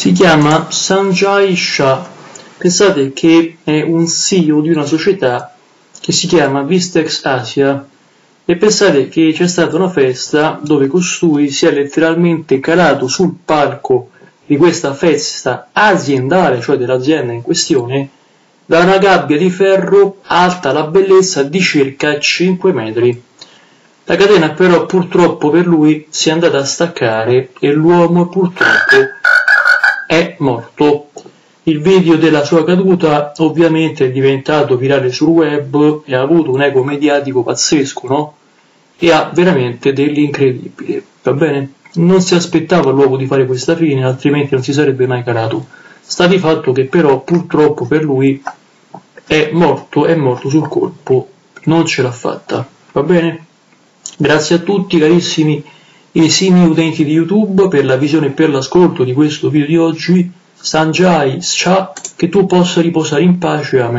si chiama Sanjay Shah. Pensate che è un CEO di una società che si chiama Vistex Asia e pensate che c'è stata una festa dove costui si è letteralmente calato sul palco di questa festa aziendale, cioè dell'azienda in questione, da una gabbia di ferro alta la bellezza di circa 5 metri. La catena però purtroppo per lui si è andata a staccare e l'uomo purtroppo morto. Il video della sua caduta ovviamente è diventato virale sul web e ha avuto un eco mediatico pazzesco, no? E ha veramente dell'incredibile, va bene? Non si aspettava l'uomo di fare questa fine, altrimenti non si sarebbe mai calato. Sta di fatto che però purtroppo per lui è morto, è morto sul colpo, non ce l'ha fatta, va bene? Grazie a tutti carissimi esimi utenti di YouTube per la visione e per l'ascolto di questo video di oggi. Sanjay Shah, che tu possa riposare in pace. Amen.